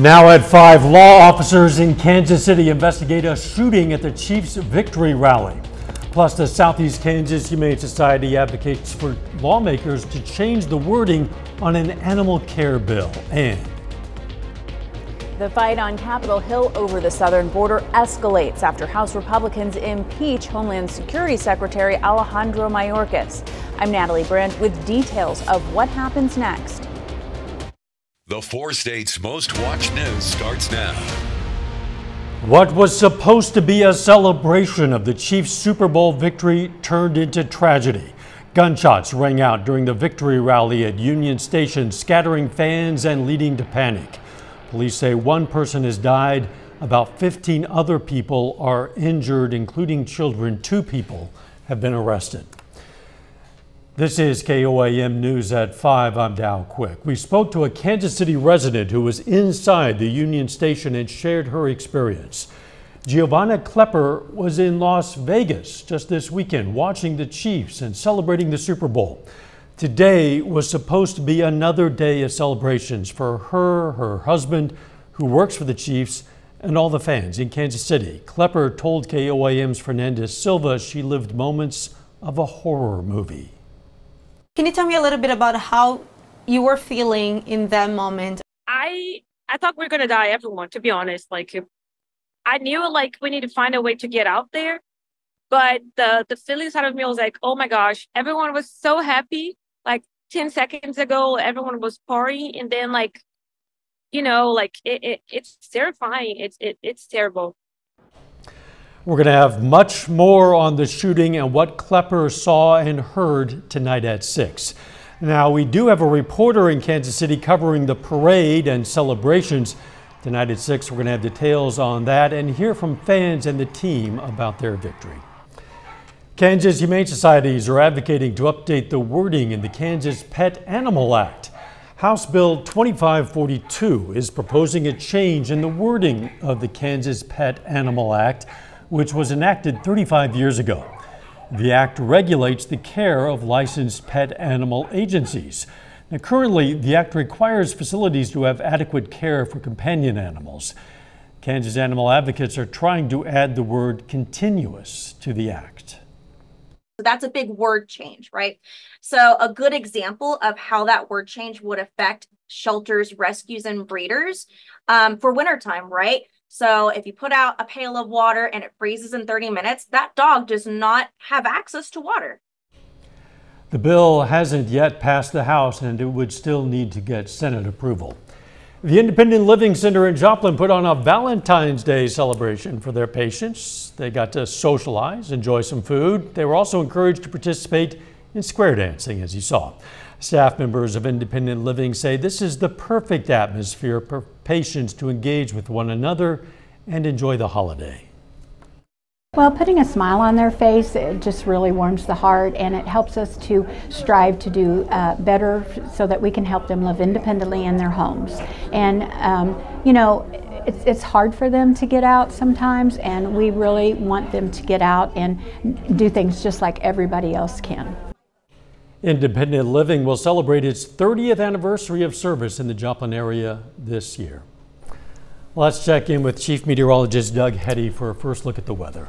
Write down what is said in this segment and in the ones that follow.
Now at 5, law officers in Kansas City investigate a shooting at the Chiefs Victory Rally. Plus, the Southeast Kansas Humane Society advocates for lawmakers to change the wording on an animal care bill. And the fight on Capitol Hill over the southern border escalates after House Republicans impeach Homeland Security Secretary Alejandro Mayorkas. I'm Natalie Brand with details of what happens next. The four states' most watched news starts now. What was supposed to be a celebration of the Chiefs' Super Bowl victory turned into tragedy. Gunshots rang out during the victory rally at Union Station, scattering fans and leading to panic. Police say one person has died, about 15 other people are injured, including children. Two people have been arrested. This is KOAM News at 5. I'm Dowe Quick. We spoke to a Kansas City resident who was inside the Union Station and shared her experience. Giovanna Klepper was in Las Vegas just this weekend watching the Chiefs and celebrating the Super Bowl. Today was supposed to be another day of celebrations for her, her husband, who works for the Chiefs, and all the fans in Kansas City. Klepper told KOAM's Fernandez Silva she lived moments of a horror movie. Can you tell me a little bit about how you were feeling in that moment? I I thought we are gonna die, everyone. To be honest, like I knew like we need to find a way to get out there, but the the feeling side of me was like, oh my gosh, everyone was so happy. Like ten seconds ago, everyone was partying, and then like, you know, like it, it it's terrifying. It's it, it's terrible. We're going to have much more on the shooting and what Klepper saw and heard tonight at 6. Now, we do have a reporter in Kansas City covering the parade and celebrations. Tonight at 6, we're going to have details on that and hear from fans and the team about their victory. Kansas Humane Societies are advocating to update the wording in the Kansas Pet Animal Act. House Bill 2542 is proposing a change in the wording of the Kansas Pet Animal Act which was enacted 35 years ago. The act regulates the care of licensed pet animal agencies. Now, currently, the act requires facilities to have adequate care for companion animals. Kansas animal advocates are trying to add the word continuous to the act. So that's a big word change, right? So, a good example of how that word change would affect shelters, rescues, and breeders um, for wintertime, right? So if you put out a pail of water and it freezes in 30 minutes, that dog does not have access to water. The bill hasn't yet passed the House and it would still need to get Senate approval. The Independent Living Center in Joplin put on a Valentine's Day celebration for their patients. They got to socialize, enjoy some food. They were also encouraged to participate in square dancing, as you saw. Staff members of Independent Living say this is the perfect atmosphere patients to engage with one another and enjoy the holiday. Well, putting a smile on their face, it just really warms the heart and it helps us to strive to do uh, better so that we can help them live independently in their homes. And, um, you know, it's, it's hard for them to get out sometimes, and we really want them to get out and do things just like everybody else can. Independent Living will celebrate its 30th anniversary of service in the Joplin area this year. Let's check in with Chief Meteorologist Doug Heady for a first look at the weather.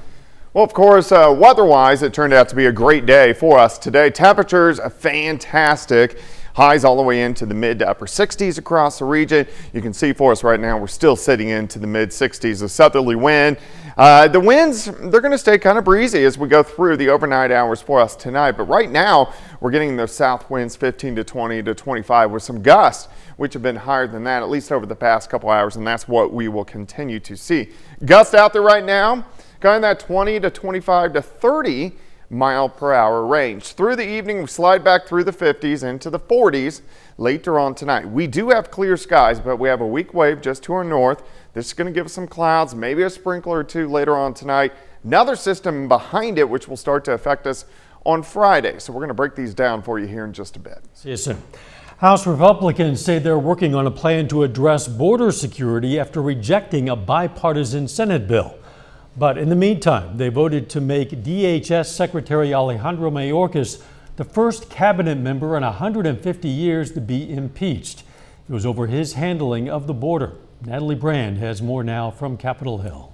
Well, of course, uh, weather-wise, it turned out to be a great day for us today. Temperatures are fantastic. Highs all the way into the mid to upper 60s across the region. You can see for us right now, we're still sitting into the mid 60s. A southerly wind. Uh, the winds, they're going to stay kind of breezy as we go through the overnight hours for us tonight. But right now, we're getting those south winds 15 to 20 to 25 with some gusts, which have been higher than that, at least over the past couple hours. And that's what we will continue to see. Gusts out there right now, kind of that 20 to 25 to 30 mile per hour range. Through the evening, we slide back through the 50s into the 40s later on tonight. We do have clear skies, but we have a weak wave just to our north. This is going to give us some clouds, maybe a sprinkler or two later on tonight. Another system behind it, which will start to affect us on Friday. So we're going to break these down for you here in just a bit. See you soon. House Republicans say they're working on a plan to address border security after rejecting a bipartisan Senate bill. But in the meantime, they voted to make DHS Secretary Alejandro Mayorkas the first cabinet member in 150 years to be impeached. It was over his handling of the border. Natalie Brand has more now from Capitol Hill.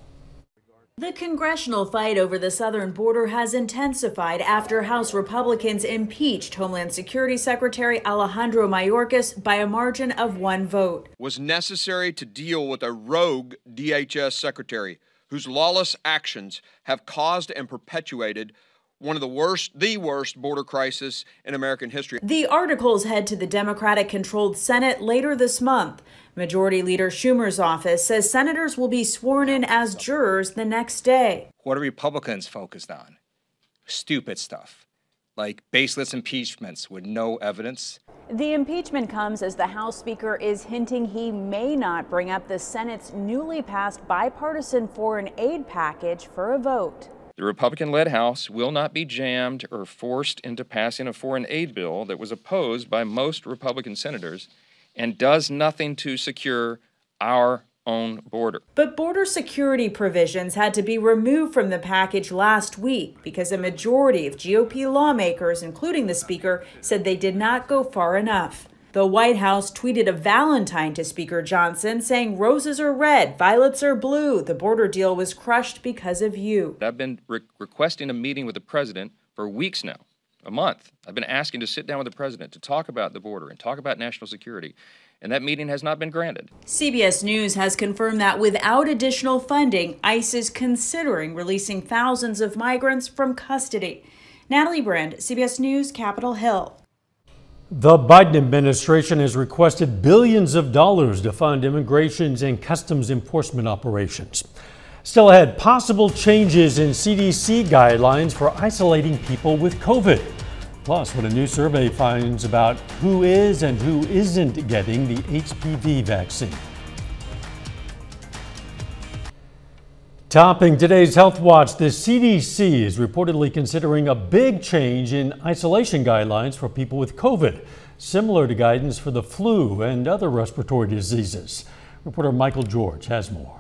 The congressional fight over the southern border has intensified after House Republicans impeached Homeland Security Secretary Alejandro Mayorkas by a margin of one vote. Was necessary to deal with a rogue DHS secretary whose lawless actions have caused and perpetuated one of the worst, the worst border crisis in American history. The articles head to the Democratic controlled Senate later this month. Majority Leader Schumer's office says senators will be sworn in as jurors the next day. What are Republicans focused on? Stupid stuff, like baseless impeachments with no evidence. The impeachment comes as the House Speaker is hinting he may not bring up the Senate's newly passed bipartisan foreign aid package for a vote. The Republican led House will not be jammed or forced into passing a foreign aid bill that was opposed by most Republican senators and does nothing to secure our own border. But border security provisions had to be removed from the package last week because a majority of GOP lawmakers, including the Speaker, said they did not go far enough. The White House tweeted a Valentine to Speaker Johnson saying roses are red, violets are blue. The border deal was crushed because of you. I've been re- requesting a meeting with the president for weeks now a month. I've been asking to sit down with the president to talk about the border and talk about national security, and that meeting has not been granted. CBS News has confirmed that without additional funding, ICE is considering releasing thousands of migrants from custody. Natalie Brand, CBS News, Capitol Hill. The Biden administration has requested billions of dollars to fund immigrations and customs enforcement operations. Still ahead, possible changes in CDC guidelines for isolating people with COVID. Plus, what a new survey finds about who is and who isn't getting the HPV vaccine. Topping today's Health Watch, the CDC is reportedly considering a big change in isolation guidelines for people with COVID, similar to guidance for the flu and other respiratory diseases. Reporter Michael George has more.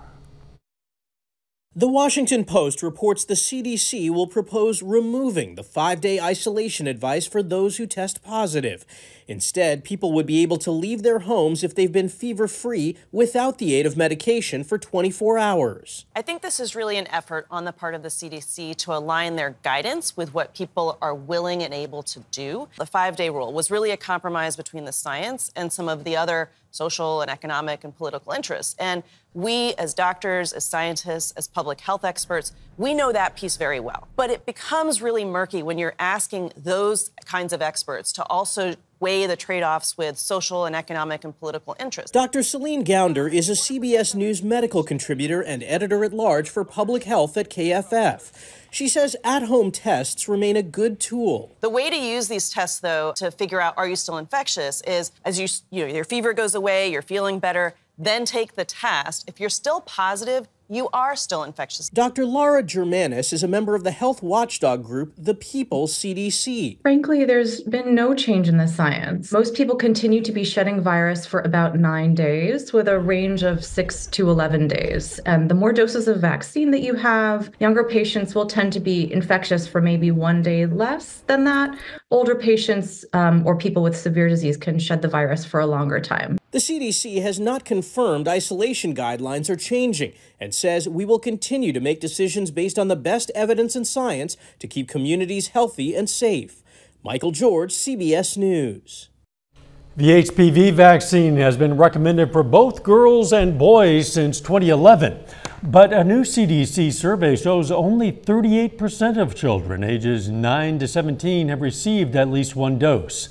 The Washington Post reports the CDC will propose removing the five day isolation advice for those who test positive. Instead, people would be able to leave their homes if they've been fever free without the aid of medication for 24 hours. I think this is really an effort on the part of the CDC to align their guidance with what people are willing and able to do. The five day rule was really a compromise between the science and some of the other social and economic and political interests. And we, as doctors, as scientists, as public health experts, we know that piece very well. But it becomes really murky when you're asking those kinds of experts to also weigh the trade offs with social and economic and political interests. Dr. Celine Gounder is a CBS News medical contributor and editor at large for public health at KFF. She says at home tests remain a good tool. The way to use these tests, though, to figure out are you still infectious is as you, you know, your fever goes away, you're feeling better, then take the test. If you're still positive, you are still infectious. Dr. Laura Jirmanus is a member of the health watchdog group, the People CDC. Frankly, there's been no change in the science. Most people continue to be shedding virus for about nine days, with a range of six to 11 days. And the more doses of vaccine that you have, younger patients will tend to be infectious for maybe one day less than that. Older patients um, or people with severe disease can shed the virus for a longer time. The CDC has not confirmed isolation guidelines are changing and says we will continue to make decisions based on the best evidence and science to keep communities healthy and safe. Michael George, CBS News. The HPV vaccine has been recommended for both girls and boys since 2011. But a new CDC survey shows only 38% of children ages 9 to 17 have received at least one dose.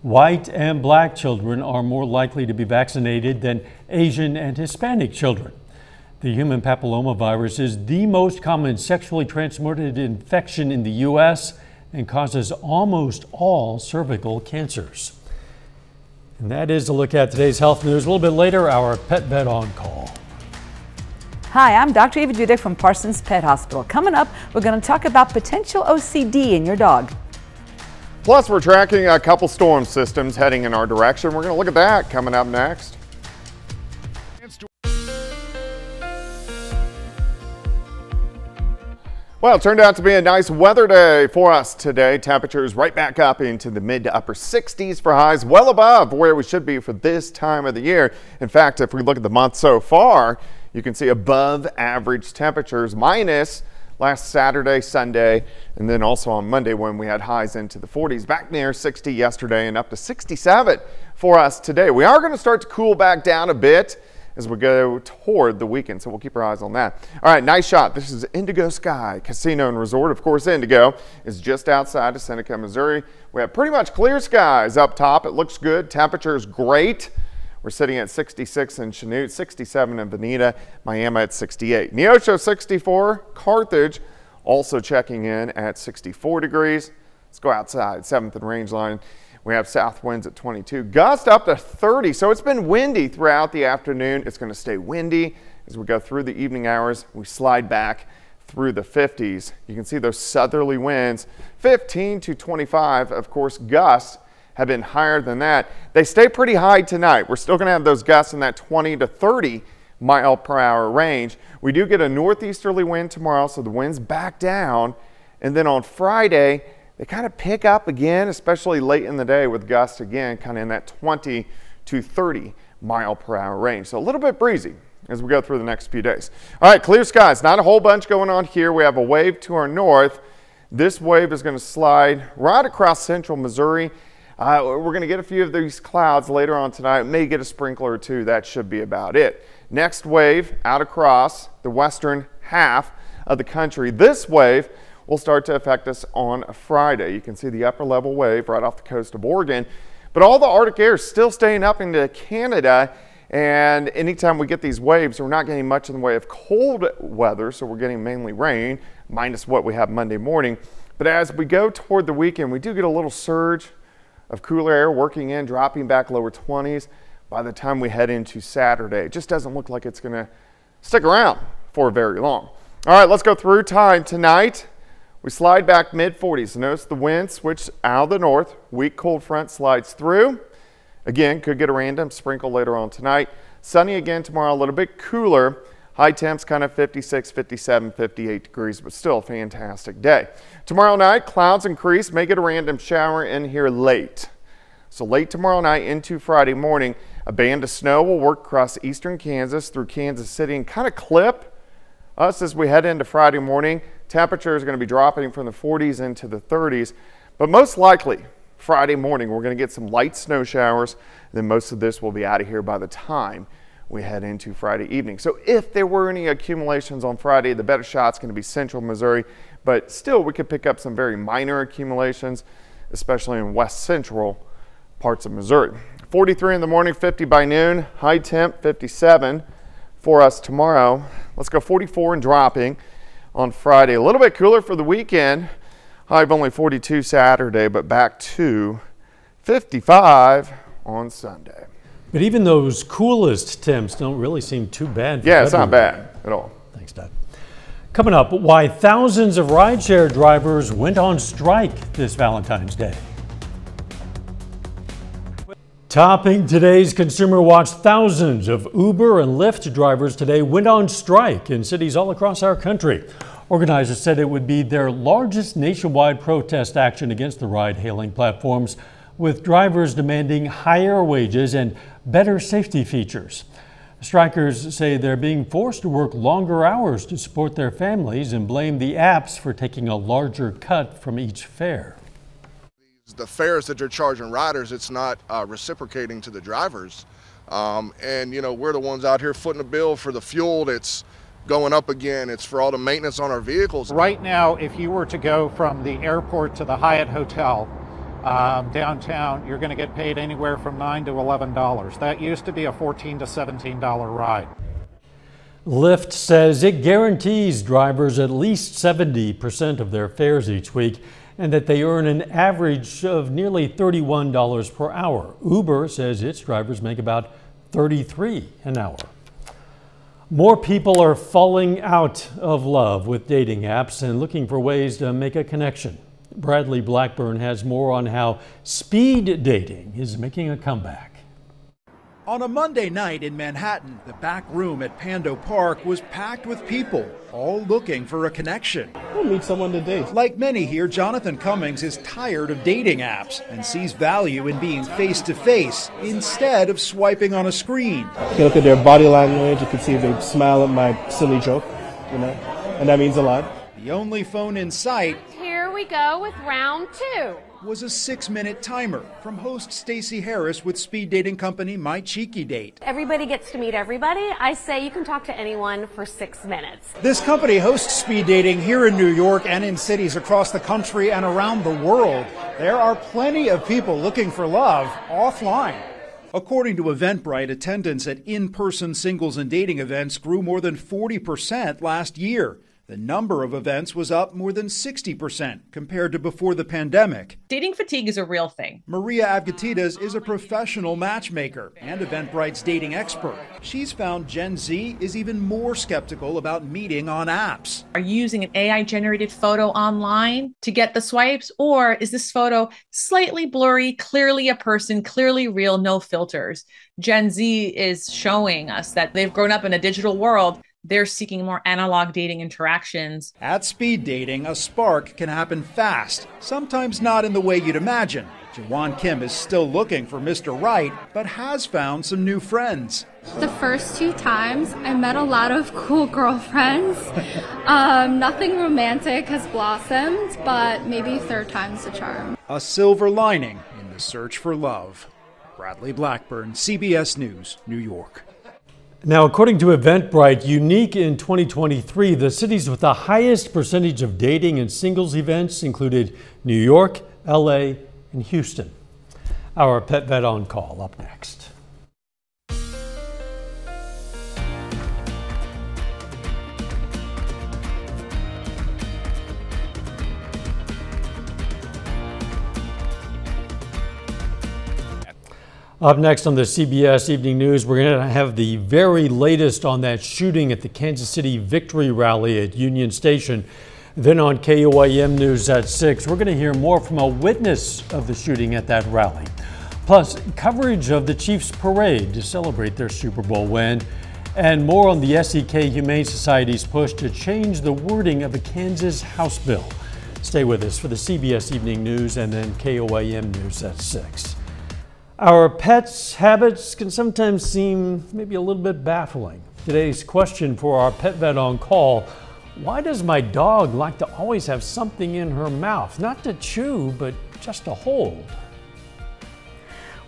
White and black children are more likely to be vaccinated than Asian and Hispanic children. The human papillomavirus is the most common sexually transmitted infection in the U.S. and causes almost all cervical cancers. And that is a look at today's health news. A little bit later, our pet vet on call. Hi, I'm Dr. Eva Dudek from Parsons Pet Hospital. Coming up, we're going to talk about potential OCD in your dog. Plus, we're tracking a couple storm systems heading in our direction. We're going to look at that coming up next. Well, it turned out to be a nice weather day for us today. Temperatures right back up into the mid to upper 60s for highs, well above where we should be for this time of the year. In fact, if we look at the month so far, you can see above average temperatures minus last Saturday, Sunday, and then also on Monday when we had highs into the 40s. Back near 60 yesterday and up to 67 for us today. We are going to start to cool back down a bit as we go toward the weekend. So we'll keep our eyes on that. All right, nice shot. This is Indigo Sky Casino and Resort. Of course, Indigo is just outside of Seneca, Missouri. We have pretty much clear skies up top. It looks good. Temperature is great. We're sitting at 66 in Chanute, 67 in Vinita, Miami at 68. Neosho 64, Carthage also checking in at 64 degrees. Let's go outside, 7th and Rangeline. We have south winds at 22, gust up to 30. So it's been windy throughout the afternoon. It's going to stay windy as we go through the evening hours. We slide back through the 50s. You can see those southerly winds, 15 to 25. Of course, gusts have been higher than that. They stay pretty high tonight. We're still going to have those gusts in that 20 to 30 mile per hour range. We do get a northeasterly wind tomorrow, so the winds back down. And then on Friday, they kind of pick up again, especially late in the day with gusts again, kind of in that 20 to 30 mile per hour range. So a little bit breezy as we go through the next few days. All right, clear skies. Not a whole bunch going on here. We have a wave to our north. This wave is going to slide right across central Missouri. Uh, we're going to get a few of these clouds later on tonight. May get a sprinkler or two. That should be about it. Next wave out across the western half of the country. This wave will start to affect us on Friday. You can see the upper level wave right off the coast of Oregon. But all the Arctic air is still staying up into Canada. And anytime we get these waves, we're not getting much in the way of cold weather. So we're getting mainly rain, minus what we have Monday morning. But as we go toward the weekend, we do get a little surge of cooler air working in, dropping back lower 20s by the time we head into Saturday. It just doesn't look like it's going to stick around for very long. All right, let's go through time tonight. We slide back mid 40s. Notice the wind switch out of the north. Weak cold front slides through. Again, could get a random sprinkle later on tonight. Sunny again tomorrow, a little bit cooler. High temps kind of 56, 57, 58 degrees, but still a fantastic day. Tomorrow night, clouds increase, may get a random shower in here late. So late tomorrow night into Friday morning, a band of snow will work across eastern Kansas through Kansas City and kind of clip us as we head into Friday morning. Temperature is going to be dropping from the 40s into the 30s, but most likely Friday morning we're going to get some light snow showers. Then most of this will be out of here by the time we head into Friday evening. So if there were any accumulations on Friday, the better shot's going to be central Missouri, but still we could pick up some very minor accumulations, especially in west central parts of Missouri. 43 in the morning, 50 by noon, high temp 57 for us tomorrow. Let's go 44 and dropping on Friday. A little bit cooler for the weekend. High of only 42 Saturday, but back to 55 on Sunday. But even those coolest temps don't really seem too bad. yeah, it's not bad at all. Thanks, Doug. Coming up, why thousands of rideshare drivers went on strike this Valentine's Day. Topping today's Consumer Watch, thousands of Uber and Lyft drivers today went on strike in cities all across our country. Organizers said it would be their largest nationwide protest action against the ride hailing platforms, with drivers demanding higher wages and better safety features. Strikers say they're being forced to work longer hours to support their families and blame the apps for taking a larger cut from each fare the fares that they're charging riders, it's not uh, reciprocating to the drivers. Um, and, you know, we're the ones out here footing the bill for the fuel that's going up again. It's for all the maintenance on our vehicles. Right now, if you were to go from the airport to the Hyatt Hotel um, downtown, you're going to get paid anywhere from 9 to $11. That used to be a 14 to $17 ride. Lyft says it guarantees drivers at least 70% of their fares each week and that they earn an average of nearly $31 per hour. Uber says its drivers make about 33 an hour. More people are falling out of love with dating apps and looking for ways to make a connection. Bradley Blackburn has more on how speed dating is making a comeback. On a Monday night in Manhattan, the back room at Pando Park was packed with people, all looking for a connection. We'll meet someone to date. Like many here, Jonathan Cummings is tired of dating apps and sees value in being face to face instead of swiping on a screen. You can look at their body language, you can see if they smile at my silly joke, you know, and that means a lot. The only phone in sight Here we go with round two. was a six minute timer from host Stacey Harris with speed dating company My Cheeky Date. Everybody gets to meet everybody. I say you can talk to anyone for six minutes. This company hosts speed dating here in New York and in cities across the country and around the world. There are plenty of people looking for love offline. According to Eventbrite, attendance at in person singles and dating events grew more than 40% last year. The number of events was up more than 60% compared to before the pandemic. Dating fatigue is a real thing. Maria Avgitidis is a professional matchmaker and Eventbrite's dating expert. She's found Gen Z is even more skeptical about meeting on apps. Are you using an AI generated photo online to get the swipes, or is this photo slightly blurry, clearly a person, clearly real, no filters? Gen Z is showing us that they've grown up in a digital world. They're seeking more analog dating interactions. At speed dating, a spark can happen fast, sometimes not in the way you'd imagine. Jawan Kim is still looking for Mr. Right, but has found some new friends. The first two times, I met a lot of cool girlfriends. Um, nothing romantic has blossomed, but maybe third time's the charm. A silver lining in the search for love. Bradley Blackburn, CBS News, New York. Now, according to Eventbrite, unique in 2023, the cities with the highest percentage of dating and singles events included New York, LA, and Houston. Our pet vet on call up next. Up next on the CBS Evening News, we're going to have the very latest on that shooting at the Kansas City Victory Rally at Union Station. Then on KOAM News at 6, we're going to hear more from a witness of the shooting at that rally. Plus, coverage of the Chiefs parade to celebrate their Super Bowl win. And more on the SEK Humane Society's push to change the wording of a Kansas House bill. Stay with us for the CBS Evening News and then KOAM News at 6. Our pets' habits can sometimes seem maybe a little bit baffling. Today's question for our pet vet on call why does my dog like to always have something in her mouth? Not to chew, but just to hold.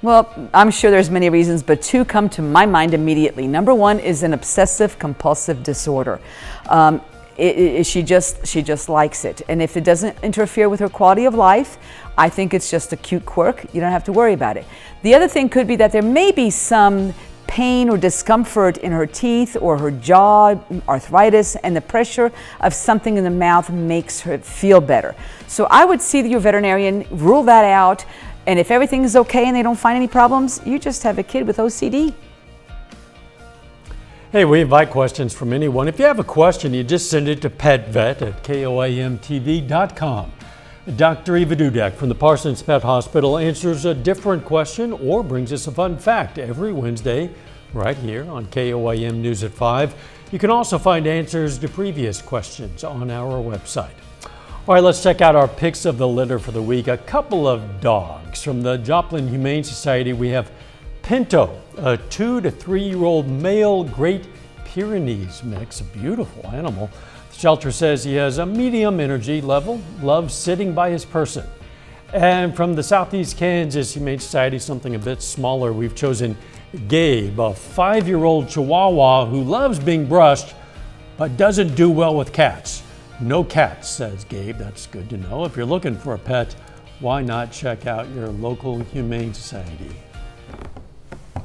Well, I'm sure there's many reasons, but two come to my mind immediately. Number one is an obsessive compulsive disorder. Um, it, it, she just she just likes it, and if it doesn't interfere with her quality of life, I think it's just a cute quirk. You don't have to worry about it. The other thing could be that there may be some pain or discomfort in her teeth or her jaw, arthritis, and the pressure of something in the mouth makes her feel better. So I would see your veterinarian, rule that out, and if everything is okay and they don't find any problems, you just have a kid with OCD. Hey, we invite questions from anyone. If you have a question, you just send it to petvet at koamtv.com. Dr. Eva Dudek from the Parsons Pet Hospital answers a different question or brings us a fun fact every Wednesday right here on KOAM News at 5. You can also find answers to previous questions on our website. All right, let's check out our picks of the litter for the week. A couple of dogs from the Joplin Humane Society. We have Pinto, a two to three year old male Great Pyrenees mix, a beautiful animal. The shelter says he has a medium energy level, loves sitting by his person. And from the Southeast Kansas Humane Society, something a bit smaller, we've chosen Gabe, a five year old Chihuahua who loves being brushed but doesn't do well with cats. No cats, says Gabe. That's good to know. If you're looking for a pet, why not check out your local Humane Society?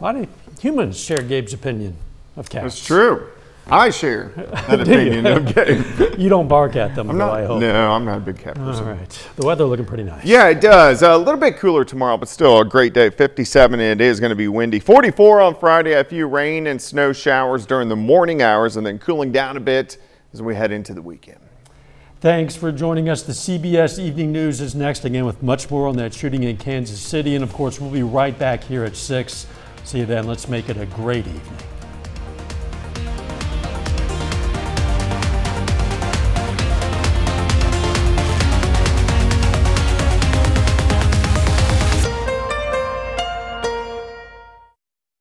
A lot of humans share Gabe's opinion of cats. That's true. I share that opinion of Gabe. you don't bark at them, I'm though, not, I hope. No, I'm not a big cat person. All right. The weather looking pretty nice. Yeah, it does. A little bit cooler tomorrow, but still a great day. 57, and it is going to be windy. 44 on Friday. A few rain and snow showers during the morning hours, and then cooling down a bit as we head into the weekend. Thanks for joining us. The CBS Evening News is next again with much more on that shooting in Kansas City. And of course, we'll be right back here at 6 See you then. Let's make it a great evening.